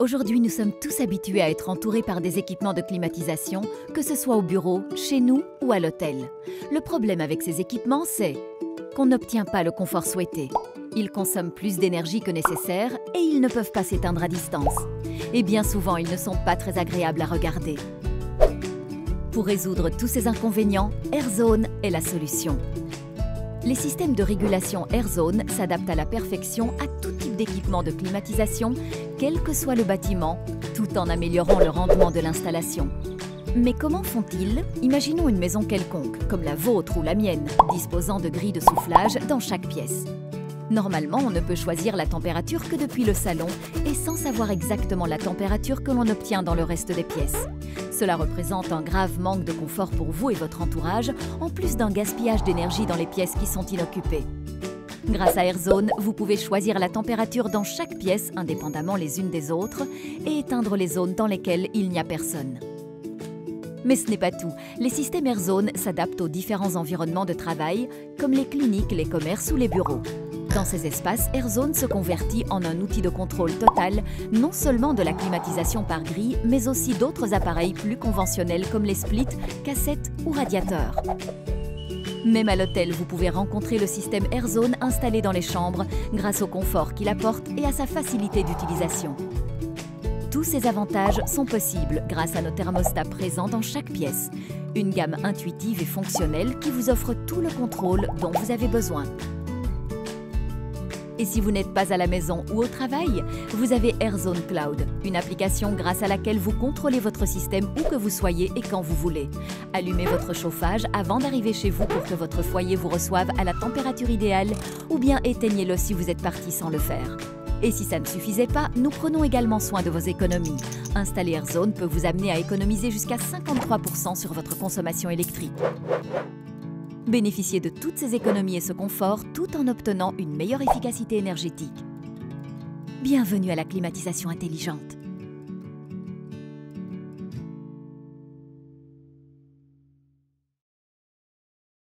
Aujourd'hui, nous sommes tous habitués à être entourés par des équipements de climatisation, que ce soit au bureau, chez nous ou à l'hôtel. Le problème avec ces équipements, c'est qu'on n'obtient pas le confort souhaité. Ils consomment plus d'énergie que nécessaire et ils ne peuvent pas s'éteindre à distance. Et bien souvent, ils ne sont pas très agréables à regarder. Pour résoudre tous ces inconvénients, AirZone est la solution. Les systèmes de régulation AirZone s'adaptent à la perfection à tout type d'équipement de climatisation, quel que soit le bâtiment, tout en améliorant le rendement de l'installation. Mais comment font-ils? Imaginons une maison quelconque, comme la vôtre ou la mienne, disposant de grilles de soufflage dans chaque pièce. Normalement, on ne peut choisir la température que depuis le salon et sans savoir exactement la température que l'on obtient dans le reste des pièces. Cela représente un grave manque de confort pour vous et votre entourage, en plus d'un gaspillage d'énergie dans les pièces qui sont inoccupées. Grâce à AirZone, vous pouvez choisir la température dans chaque pièce indépendamment les unes des autres et éteindre les zones dans lesquelles il n'y a personne. Mais ce n'est pas tout. Les systèmes AirZone s'adaptent aux différents environnements de travail, comme les cliniques, les commerces ou les bureaux. Dans ces espaces, AirZone se convertit en un outil de contrôle total, non seulement de la climatisation par grille, mais aussi d'autres appareils plus conventionnels comme les splits, cassettes ou radiateurs. Même à l'hôtel, vous pouvez rencontrer le système AirZone installé dans les chambres grâce au confort qu'il apporte et à sa facilité d'utilisation. Tous ces avantages sont possibles grâce à nos thermostats présents dans chaque pièce. Une gamme intuitive et fonctionnelle qui vous offre tout le contrôle dont vous avez besoin. Et si vous n'êtes pas à la maison ou au travail, vous avez AirZone Cloud, une application grâce à laquelle vous contrôlez votre système où que vous soyez et quand vous voulez. Allumez votre chauffage avant d'arriver chez vous pour que votre foyer vous reçoive à la température idéale ou bien éteignez-le si vous êtes parti sans le faire. Et si ça ne suffisait pas, nous prenons également soin de vos économies. Installer AirZone peut vous amener à économiser jusqu'à 53% sur votre consommation électrique. Bénéficiez de toutes ces économies et ce confort tout en obtenant une meilleure efficacité énergétique. Bienvenue à la climatisation intelligente.